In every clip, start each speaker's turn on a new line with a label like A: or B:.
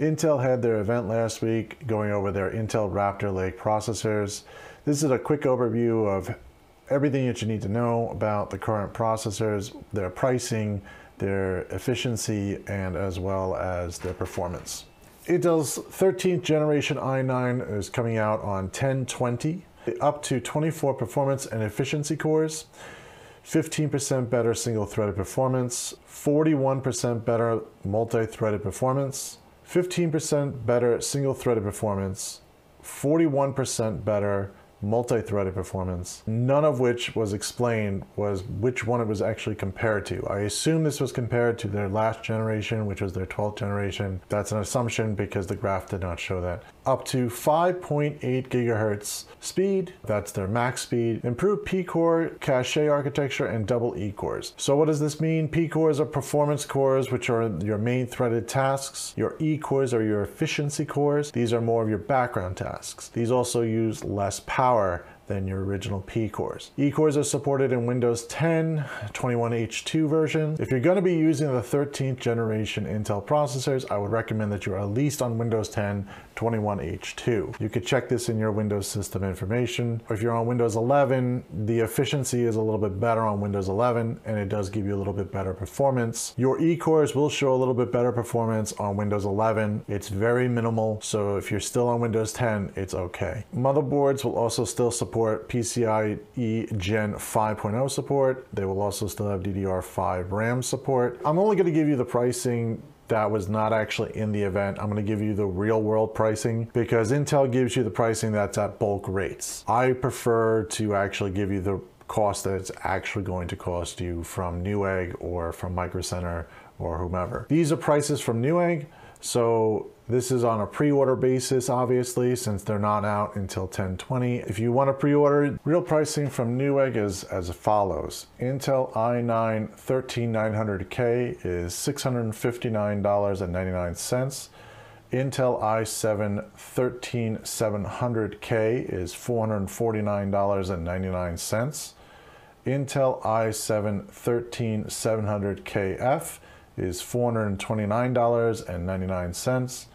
A: Intel had their event last week going over their Intel Raptor Lake processors. This is a quick overview of everything that you need to know about the current processors, their pricing, their efficiency, and as well as their performance. Intel's 13th generation i9 is coming out on 1020, up to 24 performance and efficiency cores. 15% better single threaded performance, 41% better multi threaded performance, 15% better single threaded performance, 41% better multi-threaded performance, none of which was explained was which one it was actually compared to. I assume this was compared to their last generation, which was their 12th generation. That's an assumption because the graph did not show that. Up to 5.8 gigahertz speed, that's their max speed, improved P-core, cache architecture, and double E-cores. So what does this mean? P-cores are performance cores, which are your main threaded tasks. Your E-cores are your efficiency cores. These are more of your background tasks. These also use less power than your original P cores. E cores are supported in Windows 10, 21H2 versions. If you're going to be using the 13th generation Intel processors, I would recommend that you're at least on Windows 10, 21H2. You could check this in your Windows system information. If you're on Windows 11, the efficiency is a little bit better on Windows 11 and it does give you a little bit better performance. Your E cores will show a little bit better performance on Windows 11. It's very minimal, so if you're still on Windows 10, it's okay. Motherboards will also still support support PCIe Gen 5.0 support. They will also still have DDR5 RAM support. I'm only going to give you the pricing that was not actually in the event. I'm going to give you the real world pricing because Intel gives you the pricing that's at bulk rates. I prefer to actually give you the cost that it's actually going to cost you from Newegg or from Micro Center or whomever. These are prices from Newegg. So this is on a pre-order basis, obviously, since they're not out until 1020. If you want to pre-order, real pricing from Newegg is as follows. Intel i9 13900K is $659.99. Intel i7 13700K is $449.99. Intel i7 13700KF is $429.99.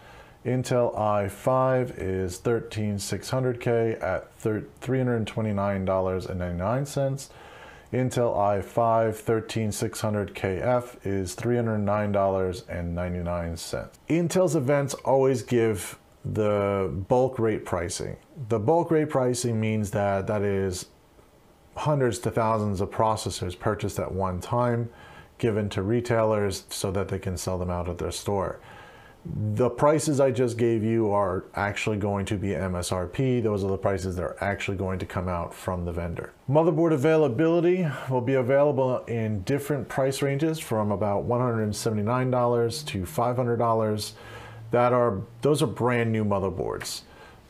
A: Intel i5 is 13600K at $329.99. Intel i5 13600KF is $309.99. Intel's events always give the bulk rate pricing. The bulk rate pricing means that that is hundreds to thousands of processors purchased at one time given to retailers so that they can sell them out at their store. The prices I just gave you are actually going to be MSRP. Those are the prices that are actually going to come out from the vendor. Motherboard availability will be available in different price ranges from about $179 to $500. That are, those are brand new motherboards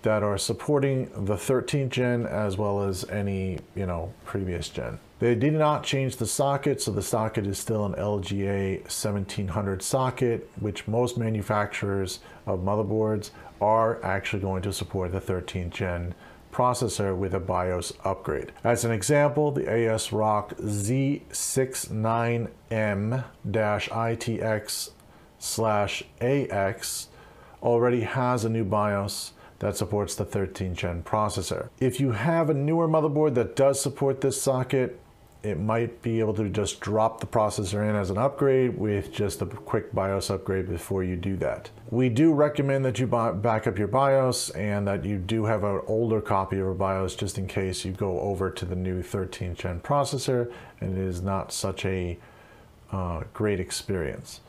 A: that are supporting the 13th gen as well as any, you know, previous gen. They did not change the socket, so the socket is still an LGA 1700 socket, which most manufacturers of motherboards are actually going to support the 13th gen processor with a BIOS upgrade. As an example, the ASRock Z69M-ITX slash AX already has a new BIOS that supports the 13th gen processor. If you have a newer motherboard that does support this socket, it might be able to just drop the processor in as an upgrade with just a quick BIOS upgrade before you do that. We do recommend that you back up your BIOS and that you do have an older copy of a BIOS just in case you go over to the new 13th gen processor and it is not such a uh, great experience.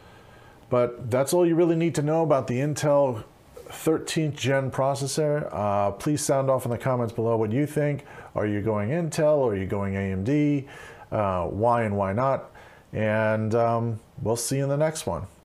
A: But that's all you really need to know about the Intel 13th gen processor. Uh, please sound off in the comments below what you think. Are you going Intel are you going AMD? Uh, why and why not? And um, we'll see you in the next one.